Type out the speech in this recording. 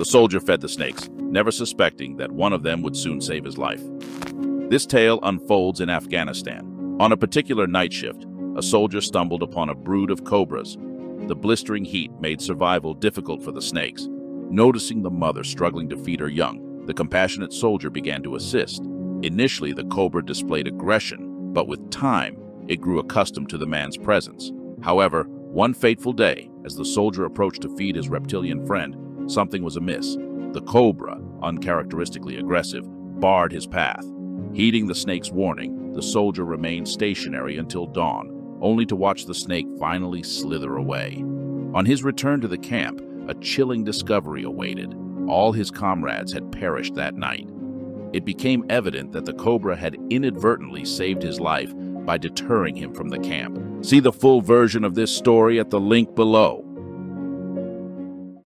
The soldier fed the snakes, never suspecting that one of them would soon save his life. This tale unfolds in Afghanistan. On a particular night shift, a soldier stumbled upon a brood of cobras. The blistering heat made survival difficult for the snakes. Noticing the mother struggling to feed her young, the compassionate soldier began to assist. Initially, the cobra displayed aggression, but with time, it grew accustomed to the man's presence. However, one fateful day, as the soldier approached to feed his reptilian friend, something was amiss. The cobra, uncharacteristically aggressive, barred his path. Heeding the snake's warning, the soldier remained stationary until dawn, only to watch the snake finally slither away. On his return to the camp, a chilling discovery awaited. All his comrades had perished that night. It became evident that the cobra had inadvertently saved his life by deterring him from the camp. See the full version of this story at the link below.